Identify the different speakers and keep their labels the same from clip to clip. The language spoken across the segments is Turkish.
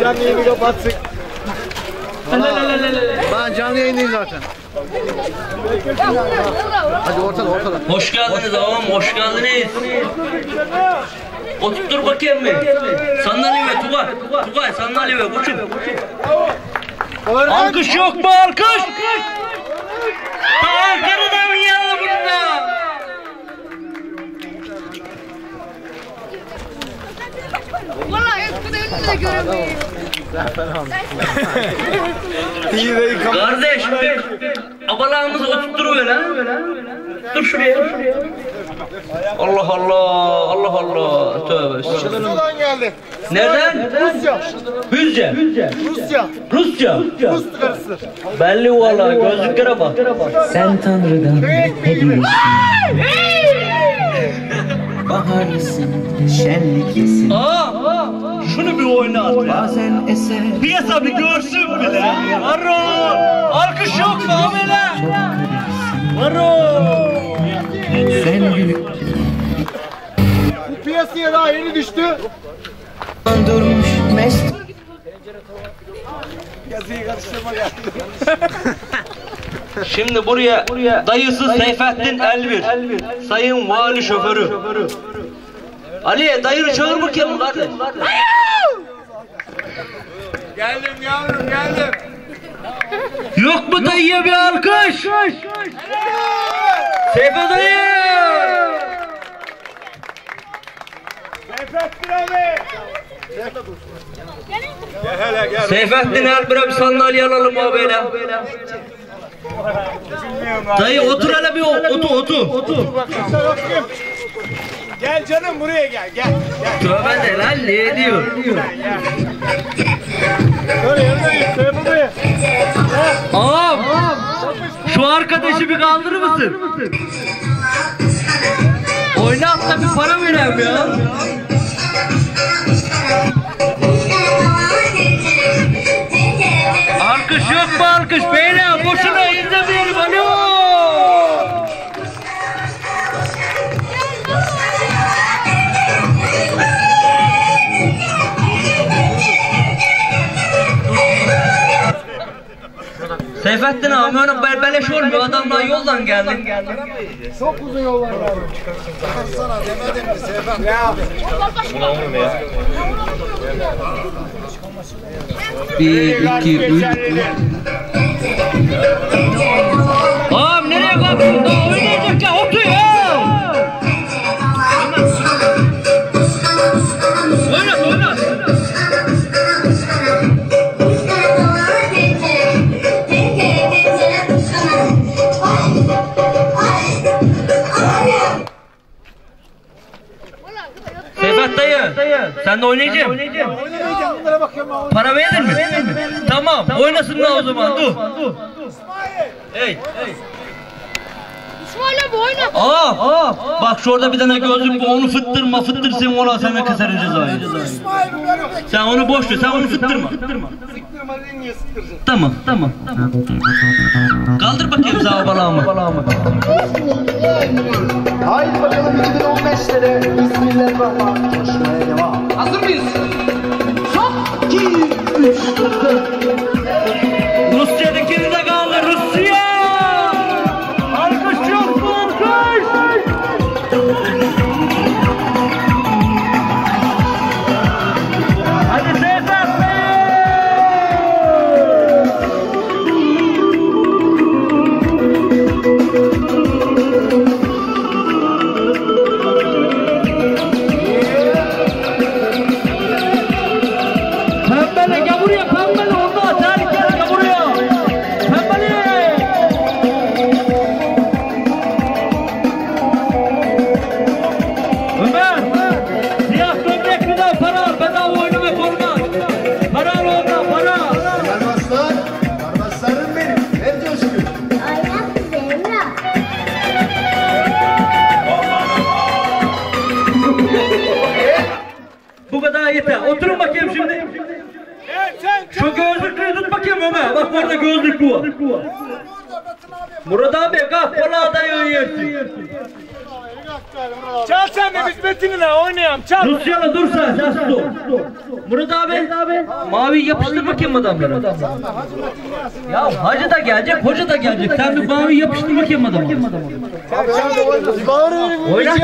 Speaker 1: Canlı yayını kapatsın.
Speaker 2: Ben canlı yayındayım zaten. Hadi ortada ortada.
Speaker 3: Hoş geldiniz ağam, hoş geldiniz. Oturtur bakayım mı? Sandalye ver Tugay. Tugay sandalye ver koçum. Alkış yok mu alkış? Ta Ankara'dan mı geldi burada?
Speaker 4: Vallahi eskiden de göremiyorum.
Speaker 1: İyi de yıkam.
Speaker 3: Kardeş, abalağımızı oturtturuver ha. Dur şuraya. Allah Allah, Allah Allah. Tövbe estağfurullah.
Speaker 1: Rusya'dan geldi.
Speaker 3: Nereden?
Speaker 1: Rusya.
Speaker 3: Hüzce.
Speaker 1: Rusya.
Speaker 3: Rusça.
Speaker 1: Rus karısı.
Speaker 3: Belli valla gözlüklere bak.
Speaker 5: Sen Tanrı'dan
Speaker 1: Köy ekmeği
Speaker 5: baharlısın, şenliklisin.
Speaker 3: Aa, şunu bir oynat.
Speaker 5: Bazen eser,
Speaker 3: Piyasa bir görsün bile. Varo. Alkış yok mu amele? Varo.
Speaker 5: sen gülüp
Speaker 1: Bu piyasaya daha yeni düştü.
Speaker 5: durmuş mest.
Speaker 1: Yazıyı karıştırma geldi.
Speaker 3: Şimdi buraya, dayısı Seyfettin Elvir. Sayın vali şoförü. Ali dayını çağır bakayım kardeş.
Speaker 1: Geldim yavrum geldim.
Speaker 3: Yok mu dayıya bir alkış? Seyfe dayı.
Speaker 1: Seyfettin abi. Gel hele gel.
Speaker 3: Seyfettin Elvir'e bir sandalye alalım abiyle. Dayı otur hele bir o- otur otur.
Speaker 1: Bakayım. Gel canım buraya gel gel. Gel.
Speaker 3: Tövbe de lan ne diyor? Ağam şu arkadaşı bir kaldırır mısın? Oynat da bir para verem ya. Alkış yok mu alkış beyler boşuna Seyfettin abi öyle be- beleş olmuyor adamlar yoldan geldi.
Speaker 1: Çok uzun yollar var. Sana demedim mi Seyfettin abi?
Speaker 3: Bir, iki, üç. Ağam nereye kalktın? Daha Sen de oynayacaksın.
Speaker 1: Oynayacağım bunlara bakıyorum abi.
Speaker 3: Para verdin mi? Tamam. Oynasınlar o zaman. Dur. Hey.
Speaker 4: İsmail abi oyna.
Speaker 3: Aa, bak şurada bir tane gözlük bu onu fıttırma fıttırsın ona sana keserin cezayı.
Speaker 1: İsmail.
Speaker 3: Sen onu boş ver sen onu fıttırma.
Speaker 1: Dedin niye sıktıracaksın?
Speaker 3: Tamam tamam. Kaldır bakayım sağ balağımı.
Speaker 2: Haydi bakalım 2015'lere Bismillahirrahmanirrahim.
Speaker 3: ちょっと。Ömer. Bak orada gözlüklü var. Murat abi kalk bana adayı yersin.
Speaker 1: Çal sen de biz Metin'le oynayalım çal.
Speaker 3: Rusya'la dur sen. Sen dur. Murat abi, mavi yapıştır bakayım adamlara. Ya hacı da gelecek, hoca da gelecek. Sen bir mavi yapıştır bakayım adamı. Oyna.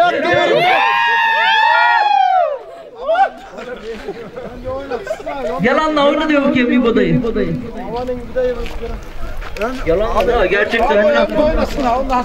Speaker 3: Yalanla oyna diyor bakayım bir bodayı. Yalan da gerçekten.
Speaker 1: Oynasın ha ondan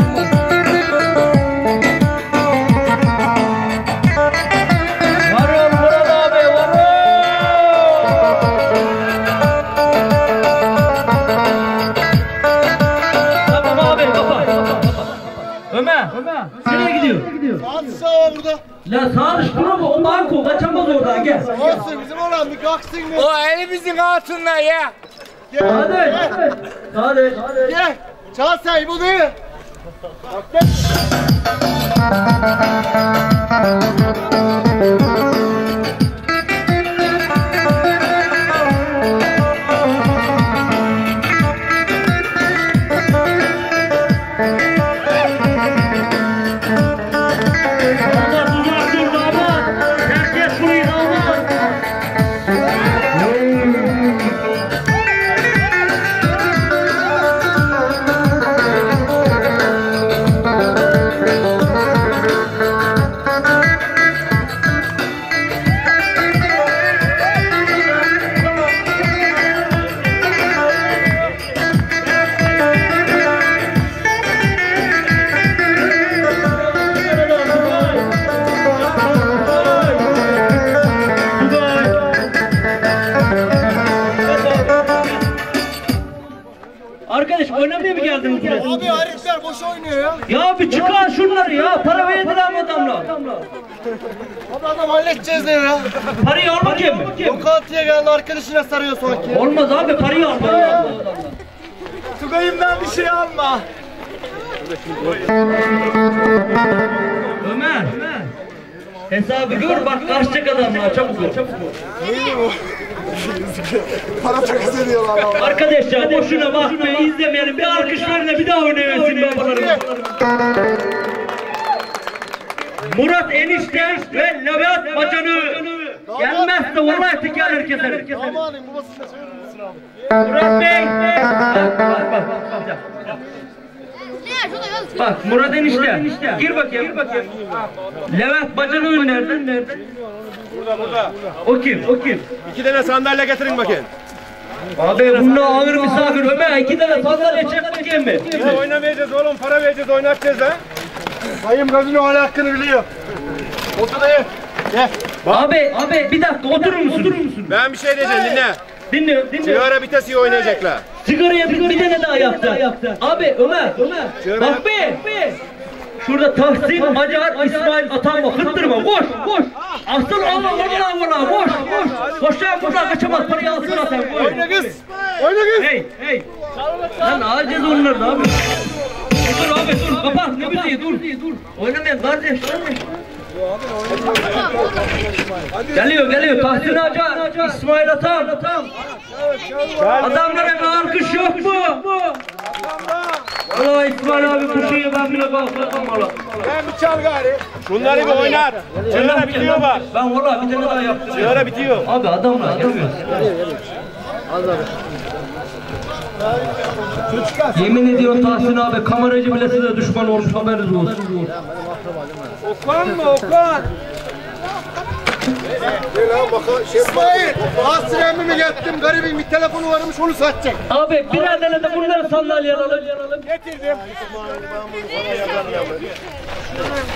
Speaker 6: altında ya.
Speaker 3: Hadi. Hadi.
Speaker 1: Gel. Çal sen bu değil.
Speaker 3: Adamlar?
Speaker 1: Abi adam halledeceğiz diyor ya.
Speaker 3: Parayı al bakayım mı?
Speaker 1: Lokantıya geldi arkadaşına sarıyor sanki.
Speaker 3: Olmaz abi parayı al. Parayı al.
Speaker 1: Tugay'ımdan bir şey alma.
Speaker 3: Ömer. Hesabı gör bak kaçacak adamlar çabuk ol. Çabuk ol.
Speaker 1: Para çok istediyorlar ama.
Speaker 3: Arkadaşlar boşuna bakmayın izlemeyelim. Bir alkış verin de bir daha oynayasın babalarım. Murat enişte ve Levent bacanı gelmezse vallahi tekerler keser.
Speaker 1: Amanın babasına söyler misin abi?
Speaker 3: Murat Bey. Bak bak bak. bak.
Speaker 4: Ne şurada yaz.
Speaker 3: Bak Murat enişte. Gir bakayım. Gir bakayım. Levent bacanı nerede? Nerede?
Speaker 6: Burada burada.
Speaker 3: O kim? O kim?
Speaker 6: İki tane sandalye getirin bakayım.
Speaker 3: Abi bununla ağır misafir Ömer. iki tane sandalye çek bakayım mı?
Speaker 6: Ya oynamayacağız oğlum para vereceğiz oynatacağız ha.
Speaker 1: Dayım gazino hala hakkını biliyor. Otur dayı. Gel.
Speaker 3: Abi, abi bir dakika oturur musun? Oturur musun?
Speaker 6: Ben bir şey diyeceğim dinle.
Speaker 3: Dinle, dinle.
Speaker 6: Sigara bitesiye oynayacaklar.
Speaker 3: Sigaraya bir, bir tane daha yaptı. Abi Ömer, Ömer. Bak be. Şurada Tahsin, Acar, İsmail Atanma. Kıttırma, koş, koş. Asıl Allah vallahi vallahi, koş, koş. Koş ya buradan kaçamaz, parayı alsın zaten. Koş.
Speaker 1: Oyna kız. Oyna kız.
Speaker 3: Hey, hey. Lan alacağız onları da abi. Dur abi dur, kapat. Ne müziği, dur. dur. Oynamayın kardeş. Geliyor, geliyor. Tahsin Acar, İsmail Atan. Adamlara bir alkış yok mu? Valla İsmail abi bu şeyi ben bile kalkmam valla.
Speaker 1: Ben bir çal gari.
Speaker 6: Şunları bir oynat. Sigara bitiyor bak.
Speaker 3: Ben valla bir tane daha yaptım.
Speaker 6: Sigara bitiyor.
Speaker 3: Abi adamlar gelmiyor. Yemin ediyorum Tahsin abi kameracı bile size düşman olmuş haberiniz olsun.
Speaker 6: Okan mı Okan?
Speaker 1: İsmail, Aslı emmimi gettim. Garibin bir telefonu varmış onu satacak.
Speaker 3: Abi birer tane de bunları sandalye alalım.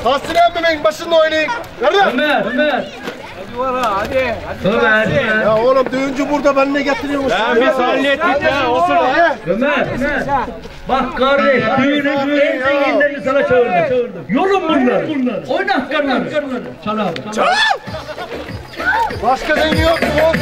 Speaker 1: Aslı emmimin başında oynayın. Nerede?
Speaker 3: Ömer, Ömer. Ömer, Ömer.
Speaker 1: Ya oğlum düğüncü burada ben ne getiriyormuş?
Speaker 6: Ben bir hallettik ya. Otur.
Speaker 3: Ömer, Ömer. Bak kardeş, düğünün en zenginlerini sana çağırdım. Yolun bunlar. Oynat karıları. Çal abi. Çal.
Speaker 1: Başka zengin yok mu? Olsun.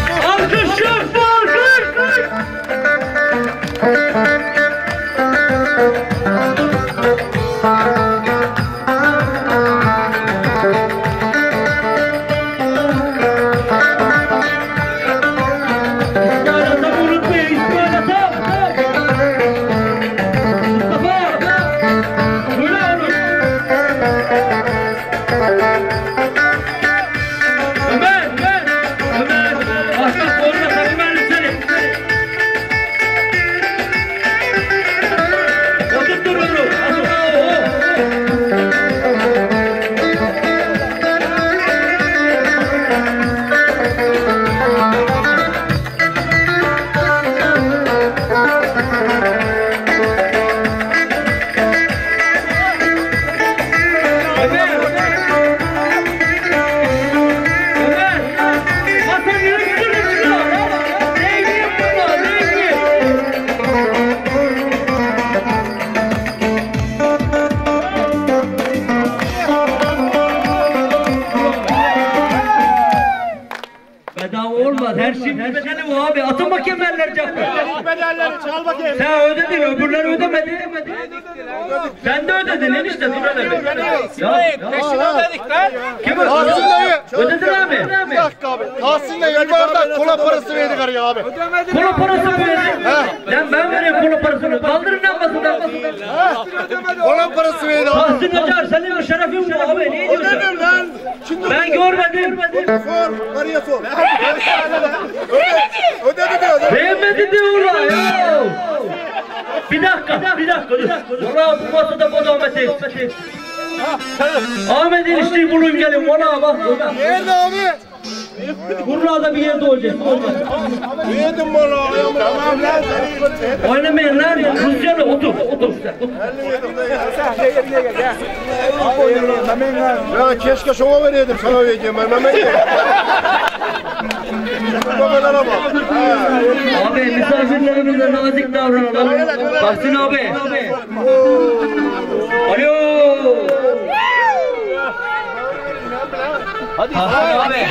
Speaker 3: Verler capı.
Speaker 6: Bedelleri çal bakayım.
Speaker 3: Sen ödedin, öbürleri ödemedi. Sen de ödedin enişte dur. Ya,
Speaker 6: Peşini ödedik lan.
Speaker 3: kim
Speaker 1: Tahsin dayı.
Speaker 3: Ödedin abi.
Speaker 1: Bir dakika abi. Tahsin dayı bir bardak kola parası verdi karıya abi.
Speaker 3: Kola parası mı verdin? Lan ben vereyim kola parasını. Kaldırın lambasından.
Speaker 1: Kola parası verdi abi.
Speaker 3: Tahsin Acar senin şerefin bu abi. Ne diyorsun?
Speaker 1: lan. Şimdi
Speaker 3: Ben görmedim.
Speaker 1: sor. Karıya sor. Ödedi.
Speaker 3: Diyorlar ya. Bir dakika, bir dakika dur. Valla bu masada bu Ahmet Ahmet Ahmet enişteyi bulun gelin valla bak.
Speaker 1: Nerede abi?
Speaker 3: Buralarda bir yerde olacak.
Speaker 1: Yedim bana ayağımı. Tamam lan.
Speaker 3: Oynamayın lan. Rusyalı otur. Otur.
Speaker 1: Ya keşke şova vereydim sana vereceğim ben Mehmet. Babalara bak.
Speaker 3: Abi misafirlerimize nazik davranalım. Tahsin abi. Alo. Hadi abi.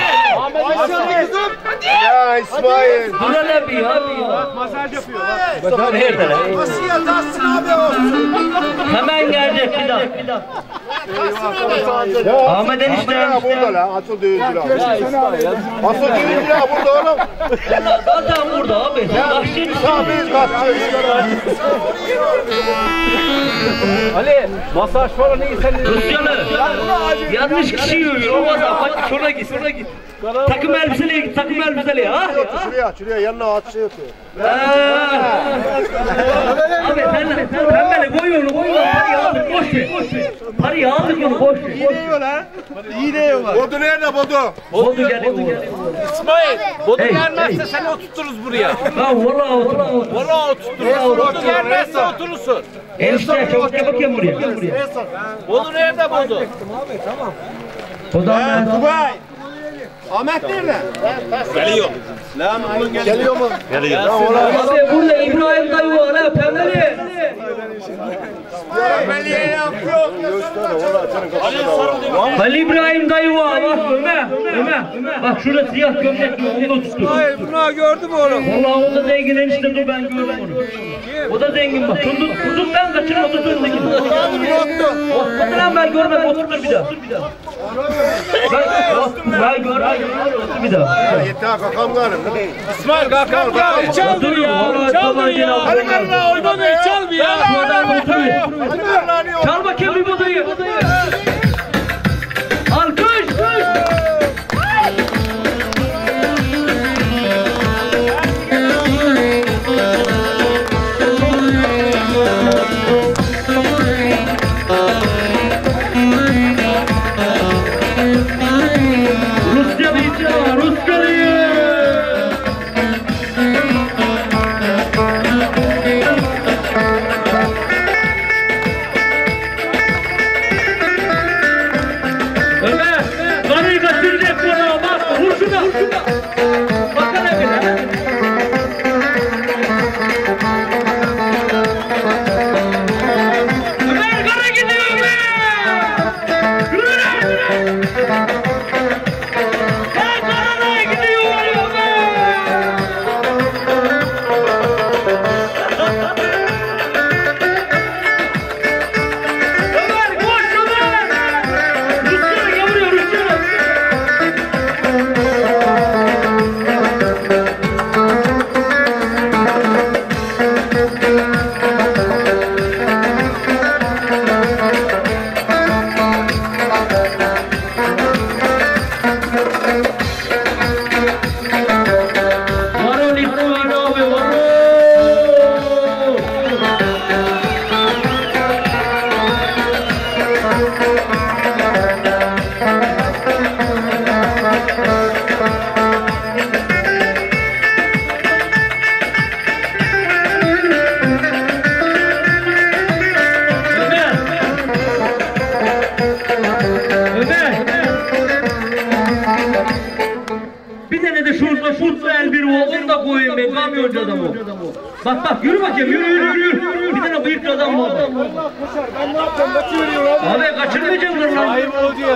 Speaker 1: Ya İsmail.
Speaker 3: Dur hele bir ya.
Speaker 6: Masaj yapıyor.
Speaker 3: Nerede lan?
Speaker 1: Nasıl ya Tahsin abi olsun.
Speaker 3: Hemen gelecek bir daha. Ahmet enişte.
Speaker 1: Ya burada la asıl la. Asıl la burada oğlum.
Speaker 3: Zaten burada abi. Bak şimdi.
Speaker 1: Ya biz kaçıyoruz.
Speaker 6: Ali masaj falan iyi sen
Speaker 3: Rusyalı. Yanlış kişi yürüyor. Olmaz Bak şuna git. Şuna git. Takım elbiseliye git. Takım elbiseliye. Ha?
Speaker 1: Şuraya şuraya yanına at şey yapıyor.
Speaker 3: Abi sen sen pembele koy onu koy onu. Parayı aldık boş ver. Boş ver. Parayı aldık onu boş ver.
Speaker 1: Bodu nerede bodu?
Speaker 3: Oldu gel. Oldu gel.
Speaker 6: İsmail. Bodu
Speaker 3: Hey,
Speaker 6: gelmezse seni oturturuz buraya.
Speaker 3: Ha valla otur.
Speaker 6: Valla oturturuz. Bodu gelmezse oturursun.
Speaker 3: Enişte çabuk gel bakayım buraya. Gel buraya.
Speaker 6: Bodu nerede bodu?
Speaker 3: O da
Speaker 1: Dubai. Ahmet nerede?
Speaker 6: Geliyor.
Speaker 1: Geliyor mu?
Speaker 3: Abi burada İbrahim dayı var ha pembeli. Halil İbrahim dayı var bak Ömer. Ömer. Bak şurada siyah gömlek da tuttu.
Speaker 6: Hayır bunu gördüm oğlum.
Speaker 3: Vallahi o da dur ben gördüm onu. O da zengin bak. Tunduk, tunduktan kaçırma o da zengin. Oturdu lan ben görmedim oturdur bir daha. Ben, ben görmedim otur bir daha.
Speaker 1: Yeter kakam garım.
Speaker 6: İsmail kalkar abi. Çal
Speaker 3: Otur
Speaker 6: ya. Çal
Speaker 3: tabancayla
Speaker 6: ya. Hadi karla oynamayı çal bir ya.
Speaker 3: Çal bakayım bir budayı.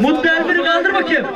Speaker 3: Mutlu Elbir'i kaldır bakayım.